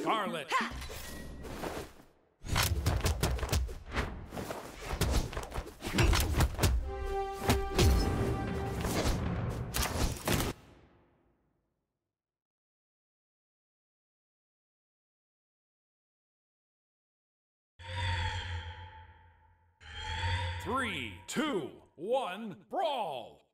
Scarlet. Ha! Three, two, one, brawl!